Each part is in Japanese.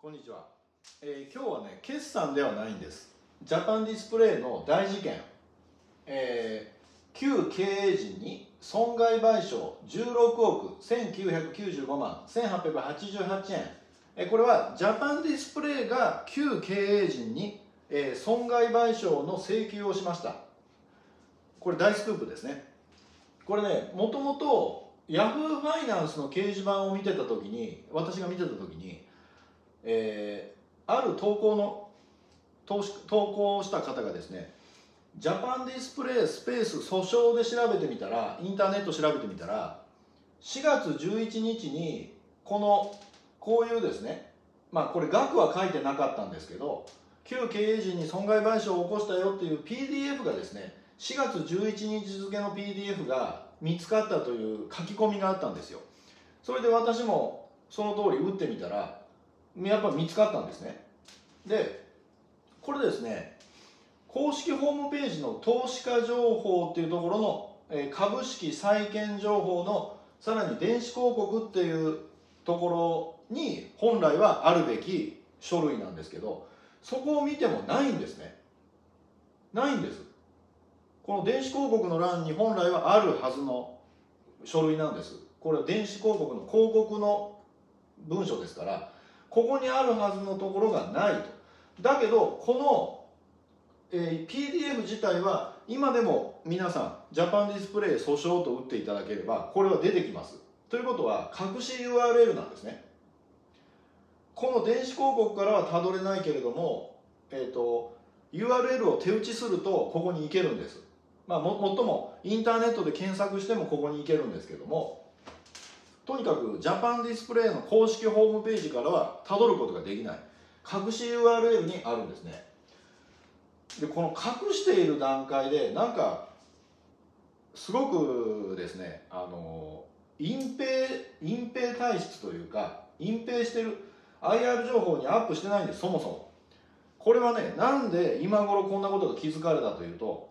こんにちは、えー今日はね決算ではないんです。ジャパンディスプレイの大事件、えー旧経営陣に損害賠償16億1995万1888円、えーこれはジャパンディスプレイが旧経営陣に、えー損害賠償の請求をしました。これ大スクープですね。これねもともとヤフーファイナンスの掲示板を見てた時に私が見てた時にえーある投稿の投稿した方がですねジャパンディスプレイスペース訴訟で調べてみたらインターネット調べてみたら4月11日にこのこういうですねまあこれ額は書いてなかったんですけど旧経営陣に損害賠償を起こしたよっていう PDF がですね4月11日付の PDF が見つかったという書き込みがあったんですよ。それで私もその通り打ってみたらやっぱ見つかったんですね。でこれですね公式ホームページの投資家情報っていうところの、え株式債券情報のさらに電子広告っていうところに本来はあるべき書類なんですけどそこを見てもないんですね。ないんです。この電子広告の欄に本来はあるはずの書類なんです。これは電子広告の広告の文書ですからここにあるはずのところがないと。だけどこの、えー PDF 自体は今でも皆さんジャパンディスプレイ訴訟と打っていただければこれは出てきます。ということは隠し URL なんですね。この電子広告からはたどれないけれども、えー、と URL を手打ちするとここに行けるんです。まあ、ももっともインターネットで検索してもここに行けるんですけどもとにかくジャパンディスプレイの公式ホームページからはたどることができない。隠し URL にあるんですね。でこの隠している段階でなんかすごくですねあの隠蔽隠蔽体質というか隠蔽してる IR 情報にアップしてないんですそもそも。これはねなんで今頃こんなことが気づかれたというと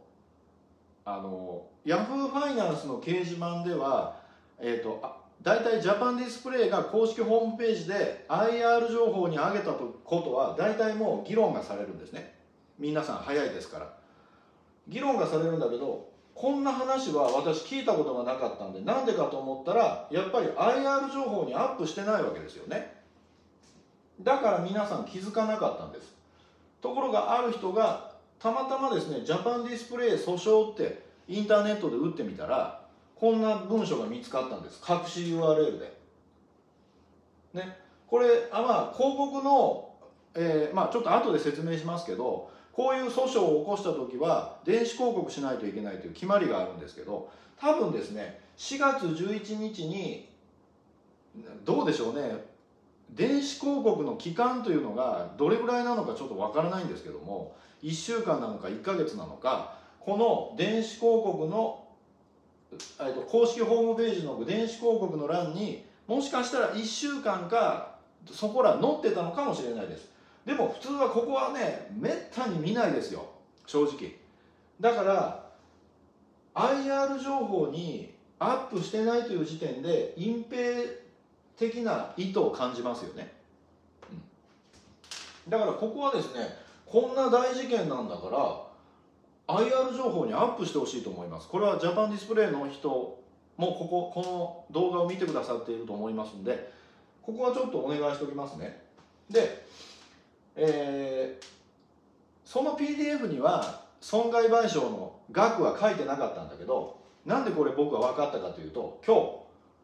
あのヤフーファイナンスの掲示板では、えー、とあ大体ジャパンディスプレイが公式ホームページで IR 情報に上げたことは大体もう議論がされるんですね。皆さん早いですから。議論がされるんだけどこんな話は私聞いたことがなかったんでなんでかと思ったらやっぱり IR 情報にアップしてないわけですよね。だから皆さん気づかなかったんです。ところがある人がたまたまですねジャパンディスプレイ訴訟ってインターネットで打ってみたらこんな文章が見つかったんです。隠し URL で。ね。これあまあ広告の、えーまあちょっと後で説明しますけどこういう訴訟を起こした時は電子広告しないといけないという決まりがあるんですけど多分ですね4月11日にどうでしょうね。電子広告の期間というのがどれぐらいなのかちょっとわからないんですけども1週間なのか1ヶ月なのかこの電子広告のえっと公式ホームページの電子広告の欄にもしかしたら1週間かそこら載ってたのかもしれないです。でも普通はここはねめったに見ないですよ。正直。だから IR 情報にアップしてないという時点で隠蔽的な意図を感じますよね、うん。だからここはですねこんな大事件なんだから IR 情報にアップしてほしいと思います。これはジャパンディスプレイの人もこここの動画を見てくださっていると思いますんでここはちょっとお願いしておきますね。で、えーその PDF には損害賠償の額は書いてなかったんだけどなんでこれ僕は分かったかというと今日、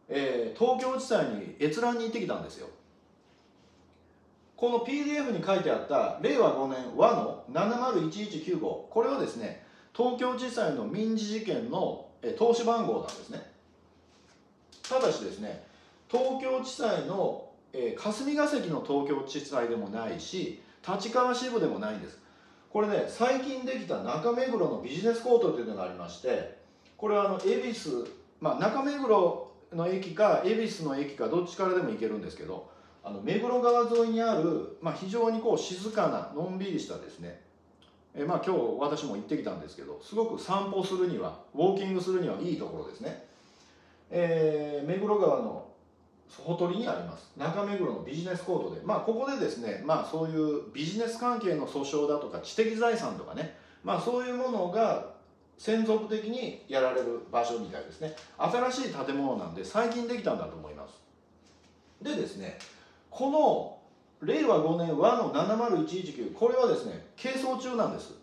えー東京地裁に閲覧に行ってきたんですよ。この PDF に書いてあった令和5年和の701195これはですね東京地裁の民事事件の投資番号なんですね。ただしですね東京地裁の、えー霞が関の東京地裁でもないし立川支部でもないんです。これね最近できた中目黒のビジネスコートというのがありましてこれはあの恵比寿、まあ、中目黒の駅か恵比寿の駅かどっちからでも行けるんですけどあの目黒川沿いにある、まあ、非常にこう静かなのんびりしたですねえまあ今日私も行ってきたんですけどすごく散歩するにはウォーキングするにはいいところですね、えー目黒川のほとりにあります。中目黒のビジネスコートで。まあここでですねまあそういうビジネス関係の訴訟だとか知的財産とかね。まあそういうものが専属的にやられる場所みたいですね。新しい建物なんで最近できたんだと思います。でですねこの令和5年和の70119これはですね係争中なんです。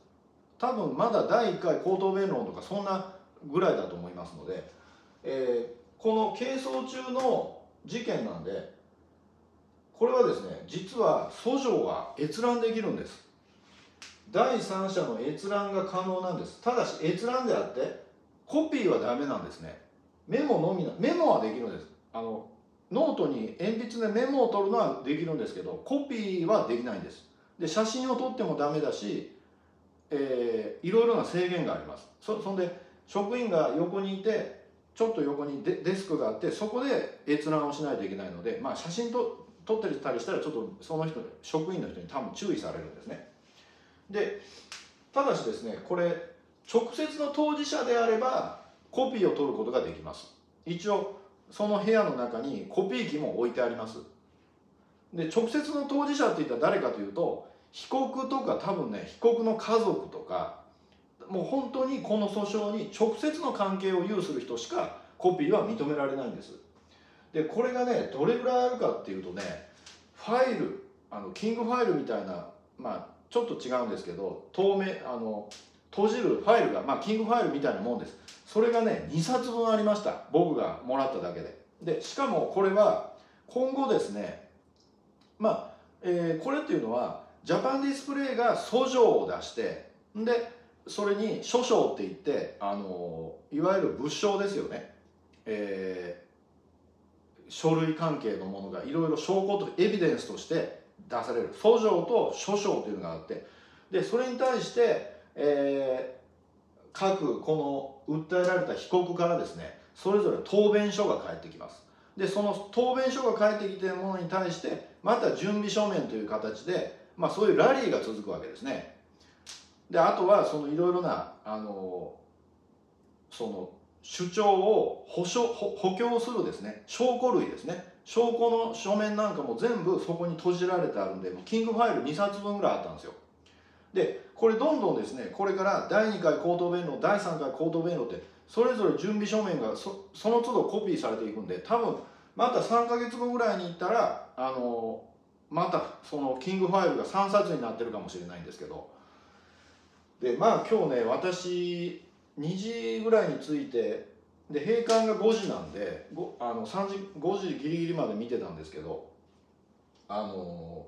多分まだ第1回口頭弁論とかそんなぐらいだと思いますので、えー、この係争中の事件なんでこれはですね実は訴状が閲覧できるんです。第三者の閲覧が可能なんです。ただし閲覧であってコピーはダメなんですね。メモのみなメモはできるんです。あのノートに鉛筆でメモを取るのはできるんですけどコピーはできないんです。で写真を撮ってもダメだし、えー、いろいろな制限があります。そそんで職員が横にいてちょっと横にデデスクがあってそこで閲覧をしないといけないので、まあ、写真と撮ってたりしたらちょっとその人職員の人に多分注意されるんですね。でただしですねこれ直接の当事者であればコピーを取ることができます。一応その部屋の中にコピー機も置いてあります。で直接の当事者っていったら誰かというと被告とか多分ね被告の家族とかもう本当にこの訴訟に直接の関係を有する人しかコピーは認められないんです。でこれがねどれぐらいあるかっていうとねファイルあのキングファイルみたいなまあちょっと違うんですけど透明あの閉じるファイルが、まあ、キングファイルみたいなもんです。それがね2冊分ありました。僕がもらっただけで。でしかもこれは今後ですねまあ、えー、これっていうのはジャパンディスプレイが訴状を出してでそれに書証って言ってあのいわゆる物証ですよね、えー、書類関係のものがいろいろ証拠とエビデンスとして出される。訴状と書証というのがあって。でそれに対して、えー、各この訴えられた被告からですねそれぞれ答弁書が返ってきます。でその答弁書が返ってきているものに対してまた準備書面という形で、まあ、そういうラリーが続くわけですね。であとはそのいろいろなあのその主張を保証補強するですね。証拠類ですね。証拠の書面なんかも全部そこに閉じられてあるんでもうキングファイル2冊分ぐらいあったんですよ。でこれどんどんですねこれから第2回口頭弁論第3回口頭弁論ってそれぞれ準備書面がそその都度コピーされていくんで多分また3か月後ぐらいに行ったらあのまたそのキングファイルが3冊になってるかもしれないんですけど。でまあ今日ね私2時ぐらいに着いてで閉館が5時なんであの3時5時ギリギリまで見てたんですけどあの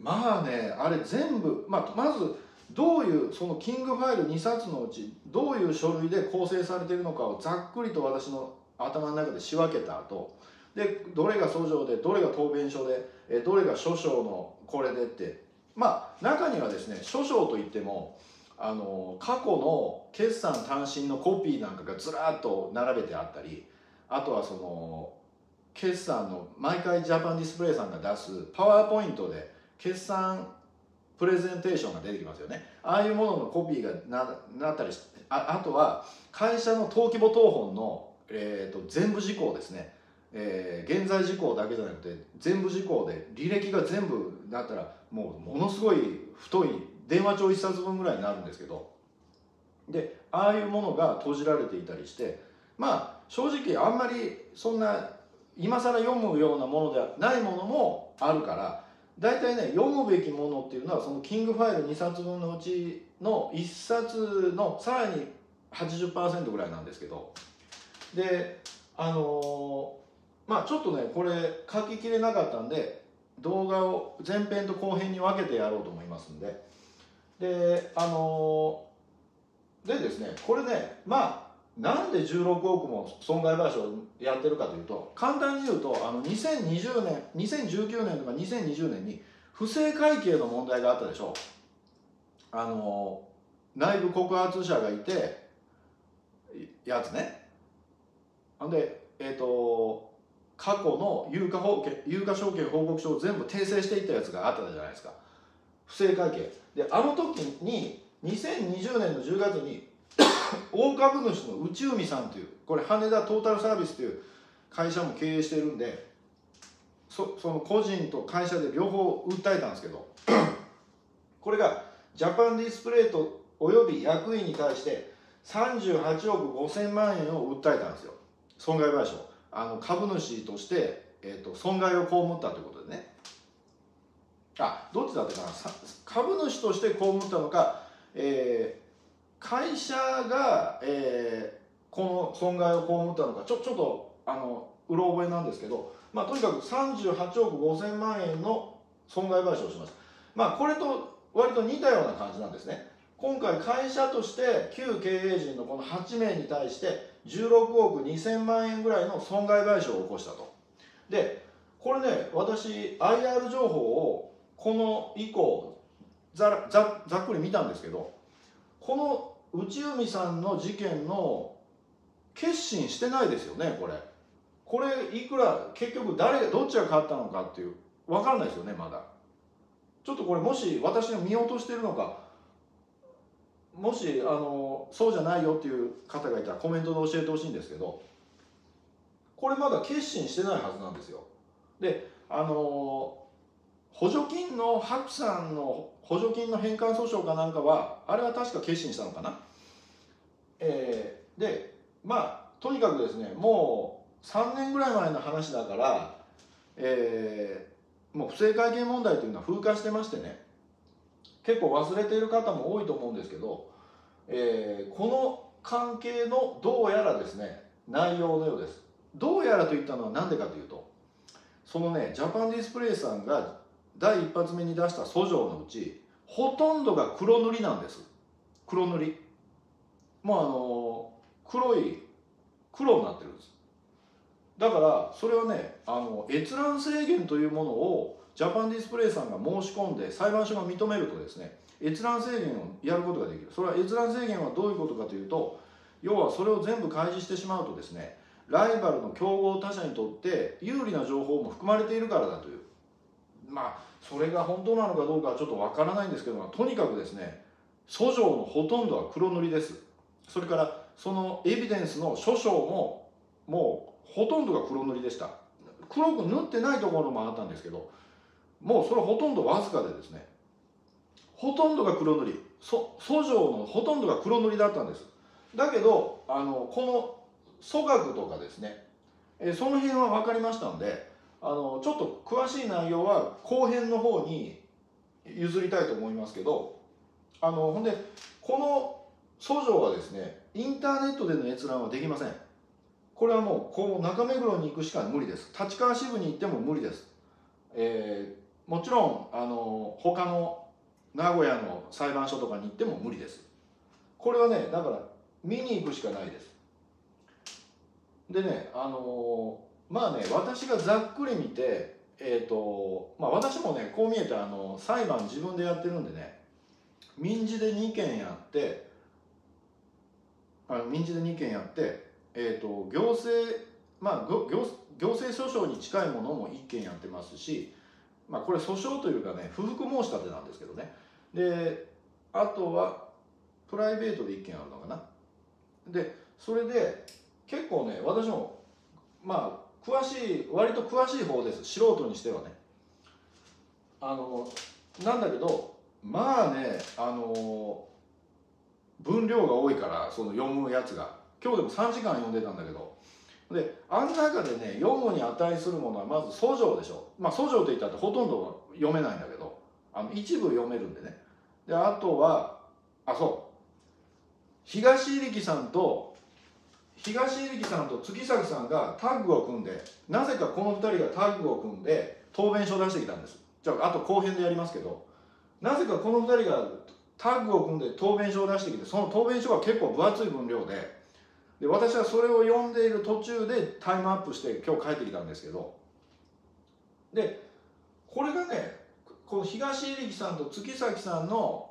まあねあれ全部、まあ、まずどういうそのキングファイル2冊のうちどういう書類で構成されているのかをざっくりと私の頭の中で仕分けた後でどれが訴状でどれが答弁書でえどれが書証のこれでってまあ中にはですね書証といってもあの過去の決算単身のコピーなんかがずらっと並べてあったりあとはその決算の毎回ジャパンディスプレイさんが出すパワーポイントで決算プレゼンテーションが出てきますよね。ああいうもののコピーがななったりああとは会社の登記簿謄本の、えーと、全部事項ですね、えー、現在事項だけじゃなくて全部事項で履歴が全部だったらもうものすごい太い電話帳1冊分ぐらいになるんですけど。でああいうものが閉じられていたりしてまあ正直あんまりそんな今更読むようなものではないものもあるから大体ね読むべきものっていうのはそのキングファイル2冊分のうちの1冊のさらに80%ぐらいなんですけどであのー、まあちょっとねこれ書ききれなかったんで動画を前編と後編に分けてやろうと思いますんで。であのでですねこれねまあなんで16億も損害賠償をやってるかというと簡単に言うとあの2020年2019年とか2020年に不正会計の問題があったでしょ。うあの内部告発者がいてやつね。ほんでえっ、ー、と過去の有価保険有価証券報告書を全部訂正していったやつがあったじゃないですか。不正会計。であの時に2020年の10月に 大株主の内海さんというこれ羽田トータルサービスという会社も経営してるんでそその個人と会社で両方訴えたんですけど これがジャパンディスプレイとおよび役員に対して38億5000万円を訴えたんですよ。損害賠償。あの株主として、えー、と損害を被ったということでね。あどっちだったかな。株主として被ったのか、えー会社が、えーこの損害を被ったのかちょちょっとあのうろ覚えなんですけど、まあ、とにかく38億5000万円の損害賠償をしましたまあこれと割と似たような感じなんですね。今回会社として旧経営陣のこの8名に対して16億2000万円ぐらいの損害賠償を起こしたと。でこれね私 IR 情報をこの以降ざざざっくり見たんですけどこの内海さんの事件の決心してないですよねこれ。これいくら結局誰どっちが勝ったのかっていう分かんないですよねまだ。ちょっとこれもし私が見落としてるのかもしあのそうじゃないよっていう方がいたらコメントで教えてほしいんですけどこれまだ決心してないはずなんですよ。であの補助金の白さんの補助金の返還訴訟かなんかはあれは確か決心したのかな？えーでまあとにかくですねもう3年ぐらい前の話だから、えーもう不正会計問題というのは風化してましてね結構忘れている方も多いと思うんですけど、えーこの関係のどうやらですね内容のようです。どうやらと言ったのは何でかというとそのねジャパンディスプレイさんが第一発目に出した訴状のうちほとんどが黒塗りなんです。黒塗り。もうあの黒い黒になってるんです。だからそれはねあの閲覧制限というものをジャパンディスプレイさんが申し込んで裁判所が認めるとですね閲覧制限をやることができる。それは閲覧制限はどういうことかというと要はそれを全部開示してしまうとですねライバルの競合他社にとって有利な情報も含まれているからだという。まあそれが本当なのかどうかはちょっとわからないんですけどもとにかくですね訴状のほとんどは黒塗りです。それからそのエビデンスの諸々ももうほとんどが黒塗りでした。黒く塗ってないところもあったんですけどもうそれほとんどわずかでですねほとんどが黒塗り。訴状のほとんどが黒塗りだったんです。だけどあのこの組閣とかですねえその辺は分かりましたんであのちょっと詳しい内容は後編の方に譲りたいと思いますけどあのほんでこの訴状はですねインターネットでの閲覧はできません。これはもうこう中目黒に行くしか無理です。立川支部に行っても無理です、えーもちろんあの他の名古屋の裁判所とかに行っても無理です。これはねだから見に行くしかないです。でねあのまあね私がざっくり見てえっ、とまあ私もねこう見えてあの裁判自分でやってるんでね民事で2件やってあの民事で2件やって、えー、と行政まあ行行政訴訟に近いものも1件やってますし、まあ、これ訴訟というかね不服申し立てなんですけどね。であとはプライベートで1件あるのかな。でそれで結構ね私もまあ詳しい割と詳しい方です。素人にしてはね。あのなんだけどまあねあの分量が多いからその読むやつが。今日でも3時間読んでたんだけど。であん中でね読むに値するものはまず訴状でしょ。まあ訴状といったってほとんど読めないんだけど。あの一部読めるんでね。であとはあそう。東入力さんと東入力さんと月崎さんがタッグを組んでなぜかこの2人がタッグを組んで答弁書を出してきたんです。じゃああと後編でやりますけどなぜかこの2人がタッグを組んで答弁書を出してきてその答弁書が結構分厚い分量でで私はそれを読んでいる途中でタイムアップして今日帰ってきたんですけどでこれがねこの東入力さんと月崎さんの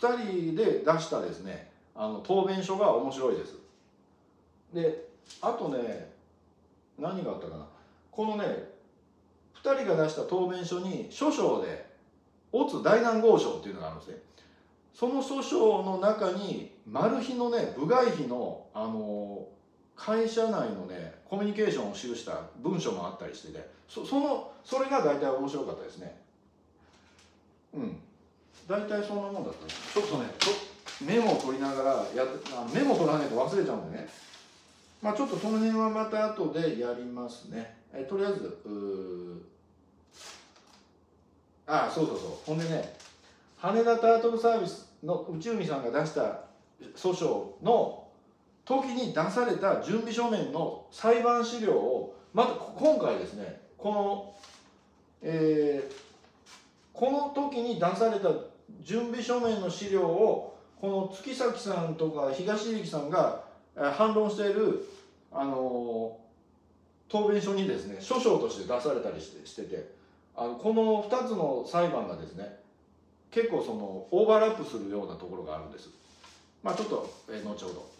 2人で出したですねあの答弁書が面白いです。であとね何があったかな。このね2人が出した答弁書に諸々でオツ大南豪賞っていうのがあるんですね。その訴訟の中にマル秘のね部外費の、あの会社内のねコミュニケーションを記した文章もあったりしててそそのそれが大体面白かったですね。うん。大体そんなもんだったちょっとねメモを取りながらやあメモ取らないと忘れちゃうんでね。まあちょっとその辺はまた後でやりますね。えとりあえずああそうそうそう。ほんでね羽田タートルサービスの内海さんが出した訴訟の時に出された準備書面の裁判資料をまた今回ですねこの、えー、この時に出された準備書面の資料をこの月崎さんとか東力さんが反論している、あの答弁書にですね書章として出されたりしてしててあのこの2つの裁判がですね結構そのオーバーラップするようなところがあるんです。まあちょっと、え、後ほど。